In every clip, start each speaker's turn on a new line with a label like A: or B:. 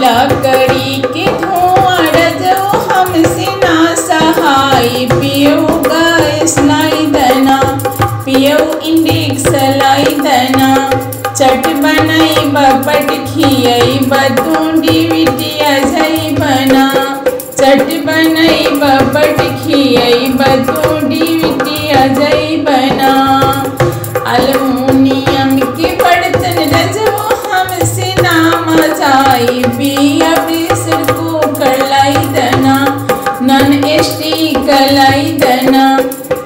A: लकड़ी के धुआँ ना सहाय। पियो दना पियो दना। चट बनाई, बपट बना। चट बनाई, बपट खियाई बतूंडी नन कलाई दना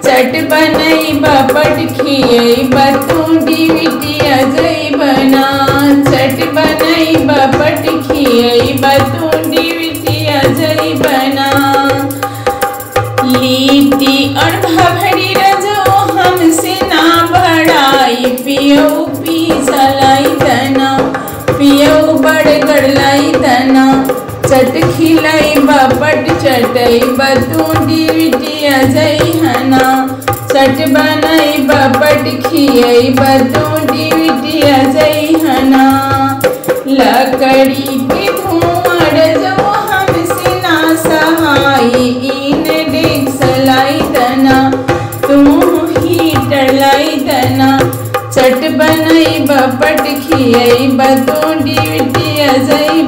A: चट बनई बपट खियई बतूंडी बिटिया जई बना। चट बनई बपट खियई बतूंडी बिटिया जई बना। लीटी और भभरी रजो हमसे ना बढ़ाई पियो पी जलाई दना पियो बड़ चट खिलाई बपट चटई बतूंडी बिटिया जई हना। चट बनई बपट खियई बतूंडी बिटिया जई हना। लकड़ी के धुआँ रजो हमसे ना सहाई इन डेक्स लाई दना। तू हीटर लाई दना। चट बनई बपट खियई बतूंडी बिटिया जई